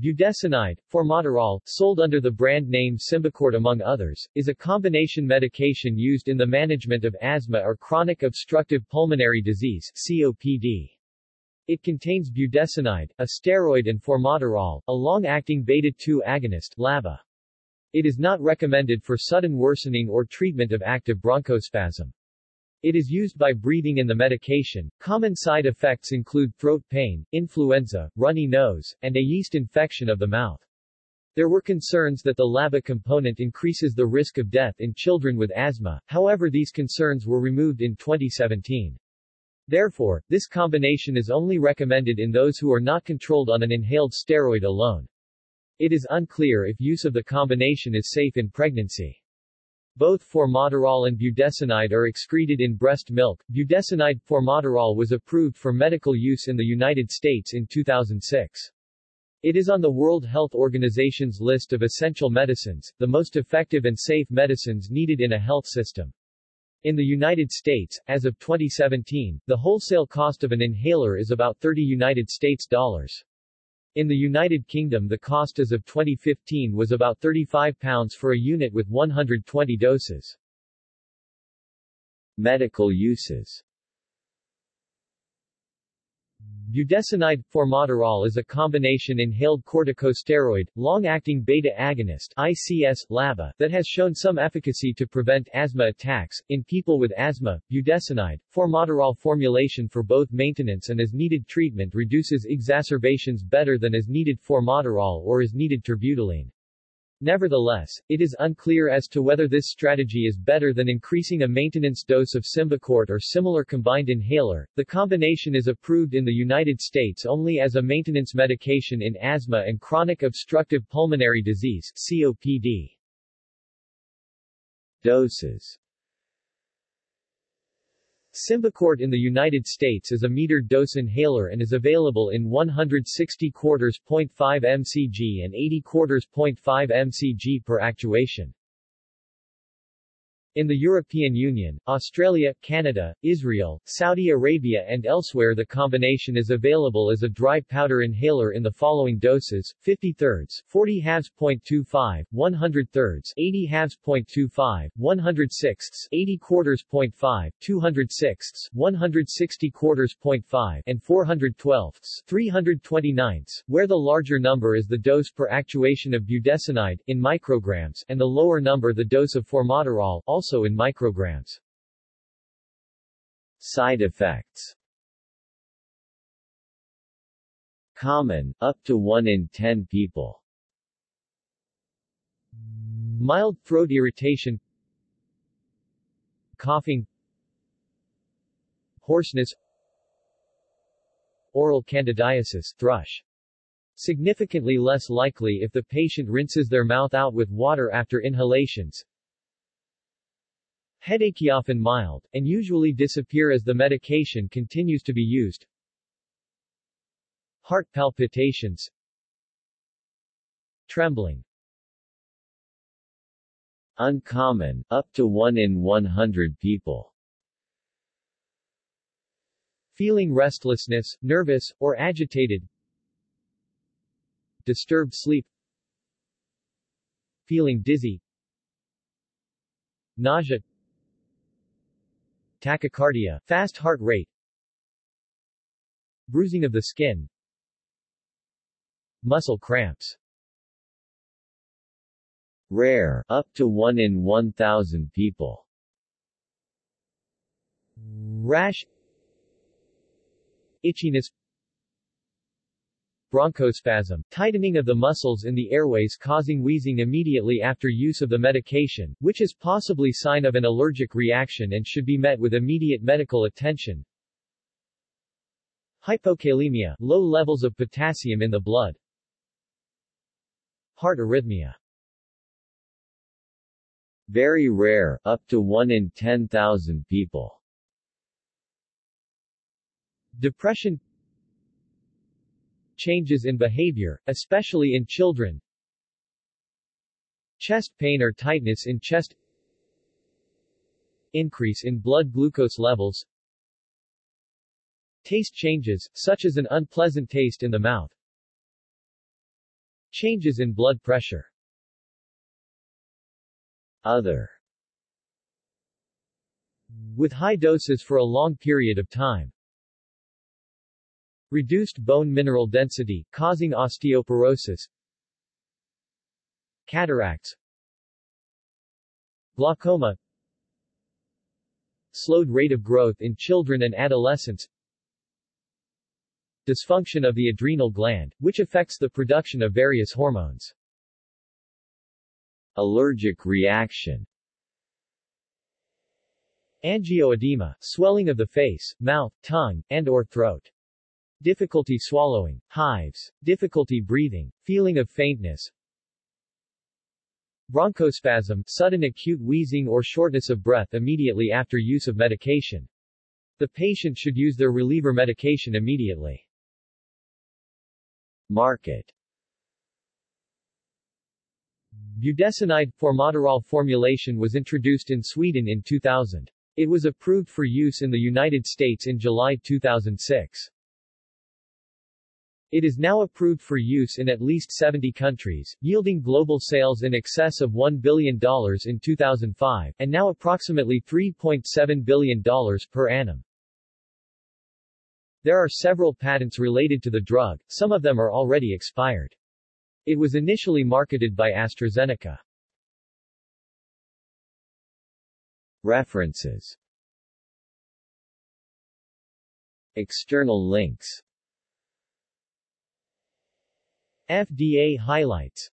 Budesonide, formoterol, sold under the brand name Symbicort among others, is a combination medication used in the management of asthma or chronic obstructive pulmonary disease COPD. It contains budesonide, a steroid and formoterol, a long-acting beta-2 agonist LABA. It is not recommended for sudden worsening or treatment of active bronchospasm. It is used by breathing in the medication. Common side effects include throat pain, influenza, runny nose, and a yeast infection of the mouth. There were concerns that the LABA component increases the risk of death in children with asthma, however these concerns were removed in 2017. Therefore, this combination is only recommended in those who are not controlled on an inhaled steroid alone. It is unclear if use of the combination is safe in pregnancy. Both formoterol and budesonide are excreted in breast milk. Budesonide formoterol was approved for medical use in the United States in 2006. It is on the World Health Organization's list of essential medicines, the most effective and safe medicines needed in a health system. In the United States, as of 2017, the wholesale cost of an inhaler is about 30 United States dollars. In the United Kingdom the cost as of 2015 was about £35 for a unit with 120 doses. Medical uses Budesonide formoterol is a combination inhaled corticosteroid, long-acting beta-agonist ICS, LABA, that has shown some efficacy to prevent asthma attacks. In people with asthma, budesonide, formoterol formulation for both maintenance and as needed treatment reduces exacerbations better than as needed formoterol or as needed terbutaline. Nevertheless, it is unclear as to whether this strategy is better than increasing a maintenance dose of Symbicort or similar combined inhaler. The combination is approved in the United States only as a maintenance medication in asthma and chronic obstructive pulmonary disease COPD. Doses Symbicort in the United States is a metered dose inhaler and is available in 160 quarters 0.5 mcg and 80 quarters 0.5 mcg per actuation. In the European Union, Australia, Canada, Israel, Saudi Arabia and elsewhere the combination is available as a dry powder inhaler in the following doses, 50 thirds, 40 halves 0.25, 100 thirds, 80 halves 0.25, 100 sixths, 80 quarters 0.5, 200 sixths, 160 quarters 0.5, and 400 twelfths, 329 where the larger number is the dose per actuation of budesonide, in micrograms, and the lower number the dose of formoterol, also also in micrograms. Side effects Common, up to 1 in 10 people. Mild throat irritation Coughing Hoarseness Oral candidiasis thrush. Significantly less likely if the patient rinses their mouth out with water after inhalations, Headache often mild, and usually disappear as the medication continues to be used. Heart palpitations. Trembling. Uncommon, up to 1 in 100 people. Feeling restlessness, nervous, or agitated. Disturbed sleep. Feeling dizzy. Nausea tachycardia, fast heart rate, bruising of the skin, muscle cramps. Rare, up to 1 in 1,000 people. Rash Itchiness bronchospasm, tightening of the muscles in the airways causing wheezing immediately after use of the medication, which is possibly sign of an allergic reaction and should be met with immediate medical attention. Hypokalemia, low levels of potassium in the blood. Heart arrhythmia. Very rare, up to 1 in 10,000 people. Depression changes in behavior, especially in children. Chest pain or tightness in chest Increase in blood glucose levels Taste changes, such as an unpleasant taste in the mouth Changes in blood pressure. Other with high doses for a long period of time. Reduced bone mineral density, causing osteoporosis. Cataracts. Glaucoma. Slowed rate of growth in children and adolescents. Dysfunction of the adrenal gland, which affects the production of various hormones. Allergic reaction Angioedema, swelling of the face, mouth, tongue, and or throat. Difficulty swallowing, hives, difficulty breathing, feeling of faintness. Bronchospasm, sudden acute wheezing or shortness of breath immediately after use of medication. The patient should use their reliever medication immediately. Market Budesonide, formoterol formulation was introduced in Sweden in 2000. It was approved for use in the United States in July 2006. It is now approved for use in at least 70 countries, yielding global sales in excess of $1 billion in 2005, and now approximately $3.7 billion per annum. There are several patents related to the drug, some of them are already expired. It was initially marketed by AstraZeneca. References External links FDA highlights